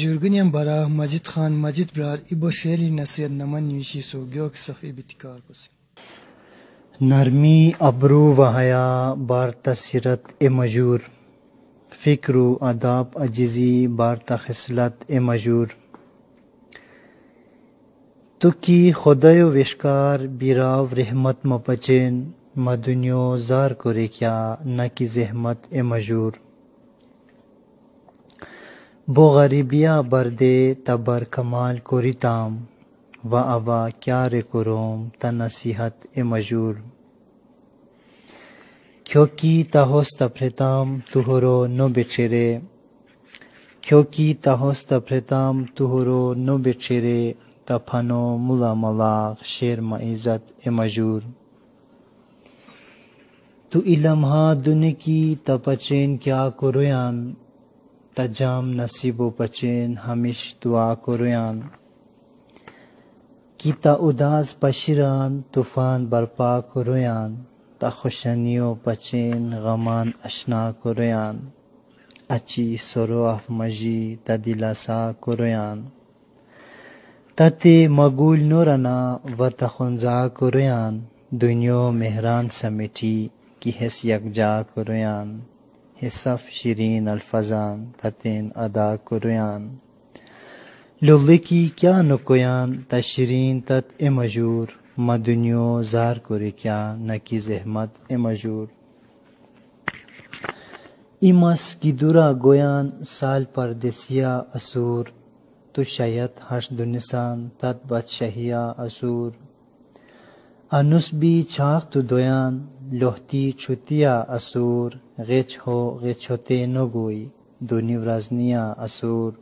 جورگنیم برا مجید خان مجید برار ایبو شیلی نصیت نمن نیوشی سو گیوک صفی بیتکار کسی نرمی ابرو و حیا بار تسیرت ا مجور فکر و اداب اجزی بار خصلت ا مجور تو کی خدای و وشکار بیراو رحمت مپچین مدنیو زار کرے کیا نہ کی زحمت ا مجور بو غریبیا بردے تبر کمال کوریتام و اوا کیا رے کروم تا نصیحت ا مجور۔ کیوکی تہوست پھرتام تہرو نو بچھرے؟ کیوکی تہوست پھرتام تہرو نو بچھرے؟ تپھنو ملا ملاق شیر معزت ا مجور۔ تو علمها ہاں دنکی تپچین کیا کرویان تجام نصیب و پچین ہمیش دعا کرویان کی تا اداس پشیران، طوفان برپا کرویان تا خوشنیو پچین غمان اشنا کرویان اچی سرو اف مجی تا دلاسا کرویان تتی مگول نورنا و تخنزا کرویان دنیو مہران سمیٹی کی حس یکجا کرویان حصف شیرین الفزان تتین، ادا کرویان لولی کی کیا نکویان، تا شیرین تت امجور مدنیو زار کری کیا نکی زحمت امجور ایمس کی دورا گویان، سال پردسیا اسور. تو شاید ہش دنسان تت بادشاہیا اسور. انوس بی تو دویان، لوہتی چھتیا اسور، غیچ ہو غیچ ہوتے نو گوئی، دونی ورزنیا اسور۔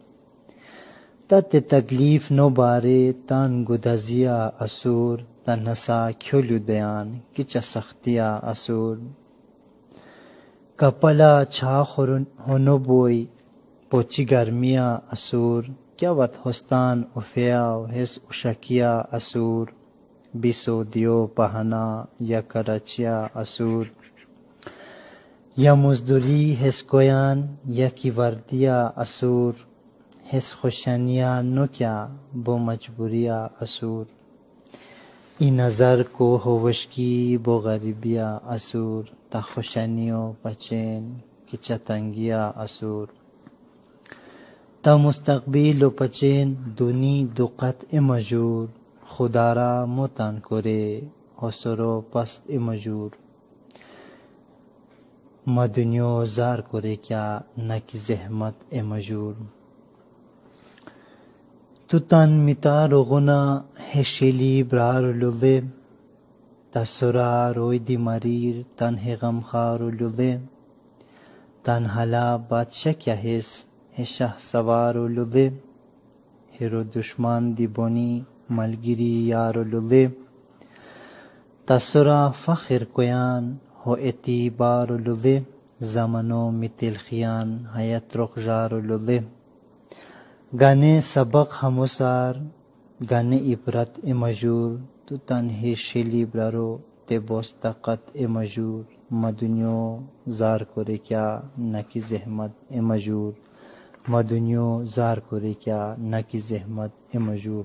تت تکلیف نو بارے تان گدازیا اسور تنسا کھولو دیان کچا سختیا اسور۔ کپلا چھا ہونو بوئی، پوچی گرمیا اسور۔ کیا وت ہوستان افیا ہس اشکیا اسور۔ بیسو دیو پہنا یا کرچیا اسور یا مزدوری یا کی وردیا اسور ہس خوشنیا نو کیا بو مجبوریا اسور ای نظر کو ہوش کی بو غریبیا اسور تا خوشنیو پچین کی چتنگیا اسور تا مستقبل و پچین دونی دقت خدا را متان کرے حسرو پست مجور۔ مدنیو زار کرے کیا نک زحمت مجور۔ تتان میتار غنا هشلی برار لوده تسرا روی دی مریر تن غم خار لوده تن حالا بادشاہ کیا حس ہے شاہ سوار لوده هرو دشمن دی بونی ملگیری یار لولے، تسرا فخر کویان، ہو اتی بار لولے زمنو متل خیان، حیات رخ جار لولے۔ گانے سبق ہموسار گانے عبرت امجور تو تنہی شیلی برارو، تے بوستقت امجور مدنیو زار کرے کیا، نکی زحمت امجور مدنیو زار کرے کیا، نکی زحمت امجور